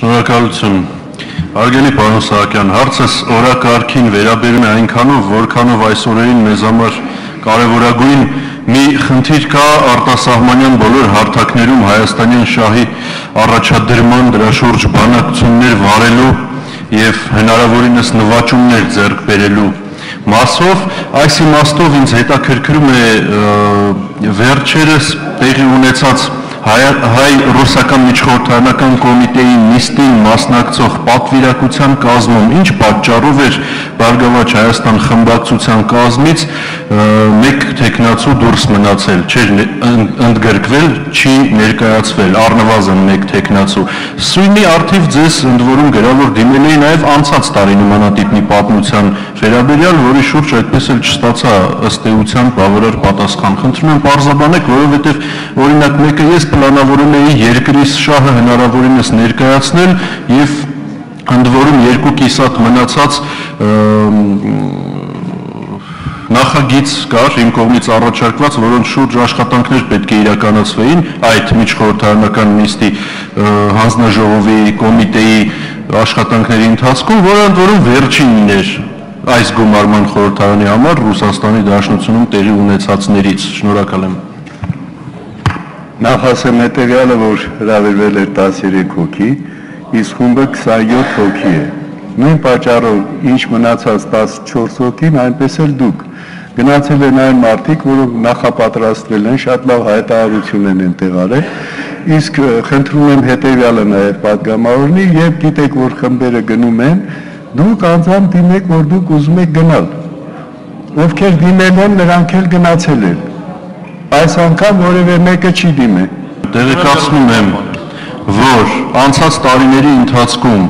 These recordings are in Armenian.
Շնորհակալություն։ Արգելի պարոն Սահակյան, հարցս օրակարգին վերաբերում է այնքանով, որքանով այս օրերին մեզ համար կարևորագույն մի խնդիր կա արտասահմանյան բոլոր հարթակներում Հայաստանյան շահի առաջադրման դրա շուրջ բանակցություններ վարելու եւ հնարավորինս նվաճումներ ձեռք բերելու մասով այս իմաստով ինձ հետաքրքրում է վերջերս տեղի ունեցած հայ-ռուսական միջխորհրդարանական կոմիտեի նիստին մասնակցող պատվիրակության կազմում ինչ պատճառով էր Բարգավաճ Հայաստան խմբակցության կազմից մեկ տեխնացու դուրս մնացել, չէր ընդգրկվել, չի ներկայացվել, առնվազն մեկ տեխնացու։ Սույնի արդիվ ձեզ ընդ որում գրավոր դիմել էի նաև անցած տարի նմանատիպ պատմության վերաբերյալ, որի շուրջ այդպես էլ չստացա ըստ էության բավարար պատասխան։ Խնդրում եմ պարզաբանեք, որովհետև օրինակ մեկը ես պլանավորում էի երկրի շահը հնարավորինս ներկայացնել եւ ընդ որում երկու կիսատ մնացած նախագիծ կար իմ կողմից առաջարկված, որոնց շուրջ աշխատանքներ պետք է իրականացվեին այդ միջխորհրդարանական նիստի հանձնաժողովի կոմիտեի աշխատանքների ընթացքում, որը ընդ որում վերջինն էր այս գումարման խորհրդարանի համար Ռուսաստանի Դաշնությունում տեղի ունեցածներից։ Շնորհակալ եմ։ Նախ ասեմ հետևյալը, որ հրավիրվել էր 13 հոգի, իսկ խումբը 27 հոգի է։ Նույն պատճառով ինչ մնացած 14 հոգին, այնպես էլ դուք։ Գնացել են այն մարդիկ, որոնք նախապատրաստվել են, շատ լավ հայտարարություն են ընտեղարել, իսկ խնդրում եմ հետևյալը նաև պատգամավորնի, երբ գիտեք, որ խմբերը գնում են, դուք անձամբ դիմեք, որ դուք ուզում եք գնալ։ Ովքեր դիմել են, նրանք էլ գնացել են այս անգամ որևէ մեկը չի դիմել։ Տեղեկացնում եմ, որ անցած տարիների ընթացքում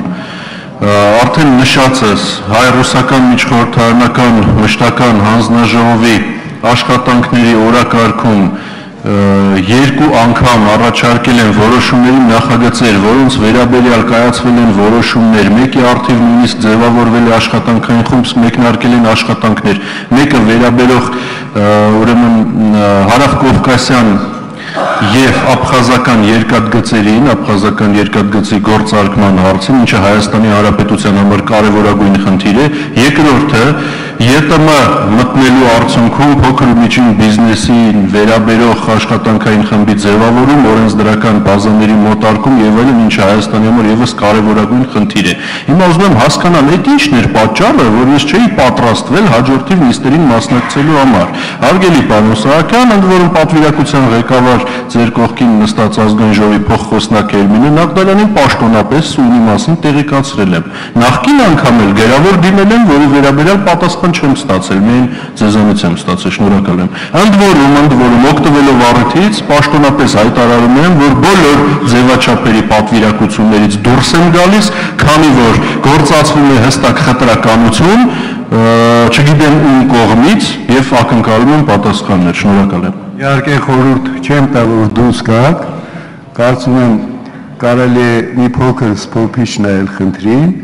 արդեն նշածս հայ-ռուսական միջխորհրդարանական մշտական հանձնաժողովի աշխատանքների օրակարգում երկու անգամ առաջարկել են որոշումների նախագծեր, որոնց վերաբերյալ կայացվել են որոշումներ, մեկի արդիվ նույնիսկ ձևավորվել է աշխատանքային խումբ, մեկնարկել են աշխատանքներ, մեկը վերաբերող ուրեմն հարավ կովկասյան եւ աբխազական երկաթգծերին, աբխազական երկաթգծի գործարկման հարցին, ինչը Հայաստանի Հանրապետության համար կարևորագույն խնդիր է, երկրորդը ԵՏՄ մտնելու արդյունքում փոքր ու միջին բիզնեսին վերաբերող աշխատանքային խմբի ձևավորում, օրենսդրական բազաների մոտարկում եւ այլն, ինչը Հայաստանի համար եւս կարևորագույն խնդիր է։ Հիմա ուզում եմ հասկանալ, այդ ի՞նչն էր պատճառը, որ ես չէի պատրաստվել հաջորդիվ նիստերին մասնակցելու համար։ Հարգելի պարոն Սահակյան, ընդ որում պատվիրակության ղեկավար ձեր կողքին նստած ազգային ժողովի փոխխոսնակ Էրմինե Նաղդալյանին պաշտոնապես սույնի մասին տեղեկացրել եմ։ Նախկին անգամ էլ գերավոր դիմել եմ, որի վերաբերյալ պատասխան չեմ ստացել, միայն ձեզանից եմ ստացել, շնորհակալ եմ։ Ընդ որում, ընդ որում օգտվելով առիթից պաշտոնապես հայտարարում եմ, որ բոլոր ձևաչափերի պատվիրակություններից դուրս եմ գալիս, քանի որ գործածվում է հստակ խտրականություն, չգիտեմ ում կողմից եւ ակնկալում եմ պատասխաններ։ Շնորհակալ եմ։ Իհարկե խորհուրդ չեմ տա որ դուրս գաք։ Կարծում եմ կարելի է մի փոքր սփոփիչ նայել խնդրին